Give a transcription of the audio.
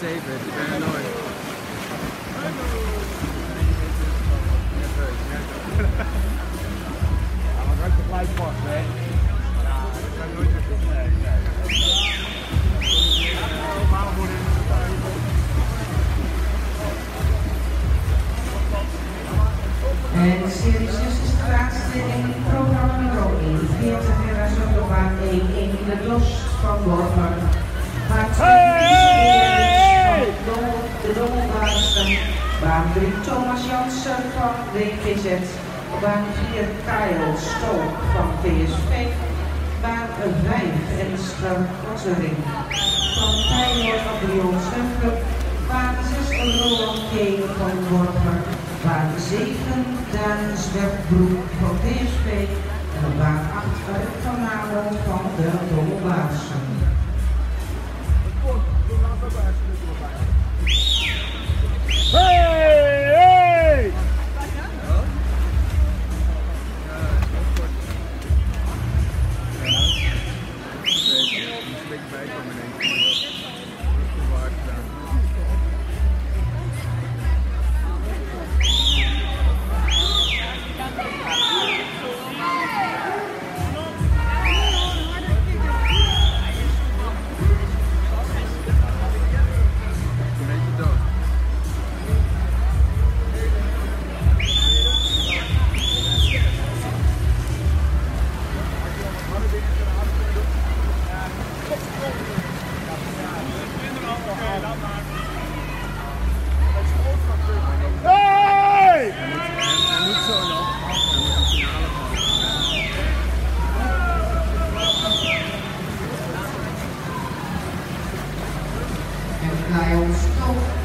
7, ik ben er nooit. Ja, maar dat hè? Dat kan nooit En serie 6 is de laatste in programma nummer 1. 40 en op baan 1 in de Los van 2 is van de Dommelbaarsten. Baan 3 Thomas Jansen van DGZ. Baan 4 Kyle Stoop van PSV. Baan 5 Esther Kossering van Feyenoord op Lyon Zwemclub. Baan 6 Roland Keen van Dortmund. Baan 7 Daan Zwembroek van PSV. En op baan 8 Rick van de Dommelbaarsen. Hey, hey! Een beetje bijkomen denk ik. En Kyle Stoop